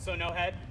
So no head?